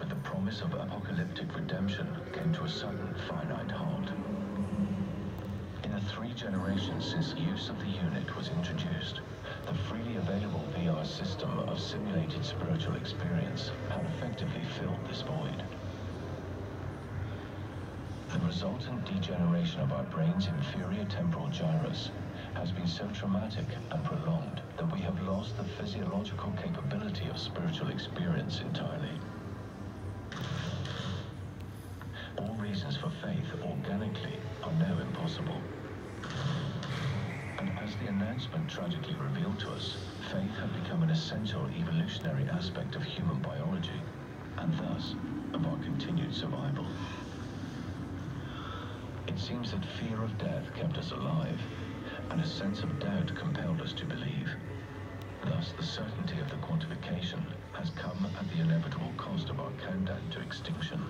with the promise of apocalyptic redemption came to a sudden finite halt. In the three generations since use of the unit was introduced, the freely available VR system of simulated spiritual experience had effectively filled this void. The resultant degeneration of our brain's inferior temporal gyrus has been so traumatic and prolonged that we have lost the physiological capability of spiritual experience entirely. All reasons for faith organically are now impossible. And as the announcement tragically revealed to us, faith had become an essential evolutionary aspect of human biology, and thus of our continued survival. It seems that fear of death kept us alive, and a sense of doubt compelled us to believe. Thus, the certainty of the quantification has come at the inevitable cost of our countdown to extinction.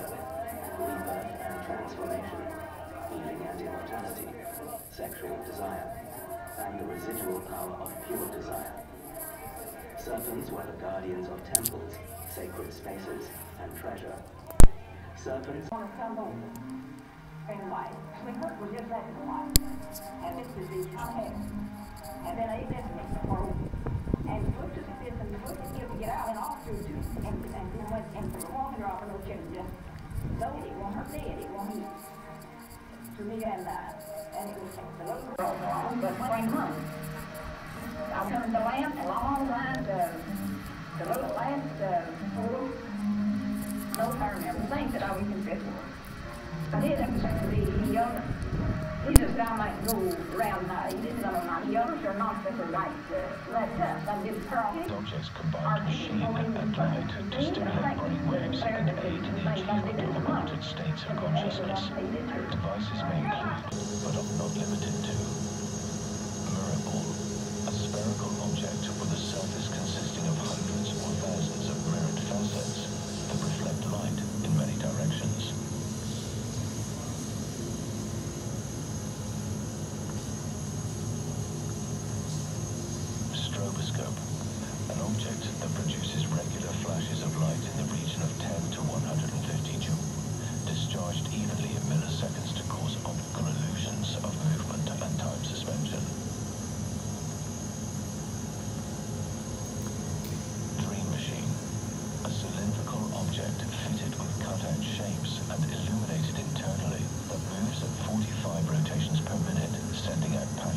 Rebirth and transformation, healing and immortality, sexual desire, and the residual power of pure desire. Serpents were the guardians of temples, sacred spaces, and treasure. Serpents and. And this disease I had. And then I ate this thing for and and to get out and off through too. And, and then went and put a walking drop in those it won't hurt dead, it won't eat. To me and it the wrong, but month. I the lamp the little everything that I was confessed for. I did have to be the just down like go now. He didn't know not the others are not that right let up. I did pearl. Objects combined machine and light to stimulate brain waves and aid in the achievement of altered states of consciousness. Devices may include, but are not limited to, mirror ball, a spherical object with a surface consisting of hundreds or thousands of mirrored facets that reflect light in many directions. Stroboscope, an object that produces regular flashes of light in the region of 10 to 150 joule, discharged evenly in milliseconds to cause optical illusions of movement and time suspension. Dream Machine, a cylindrical object fitted with cut-out shapes and illuminated internally that moves at 45 rotations per minute, sending out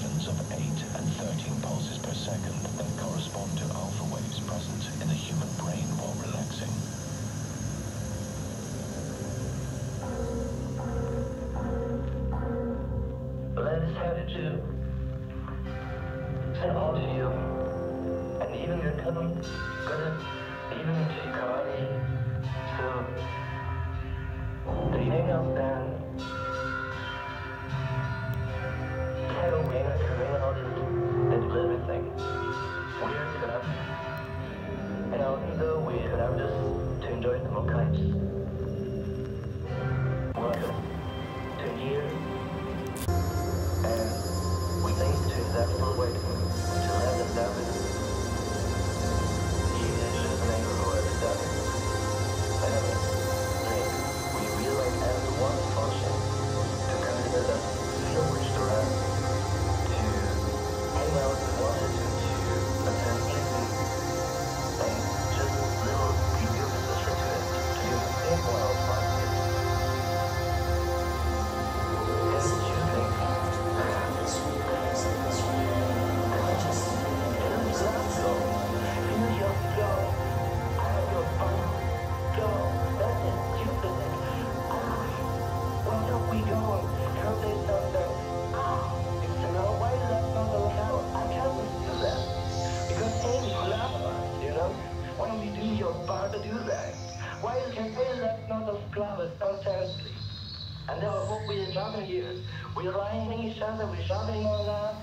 And we are jumping here. We are lying each other, we're jumping on that,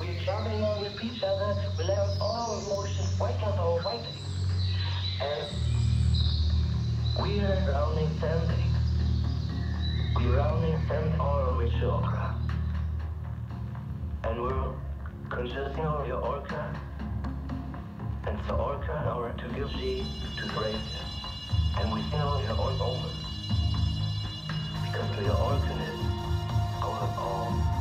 we're on with each other, we let all our emotions wake up our waiting. And we are rounding sending. We're rounding send all with chakra. And we're consisting of your orca. And so orca in order to give thee to praise Come to your alternate. Out of all.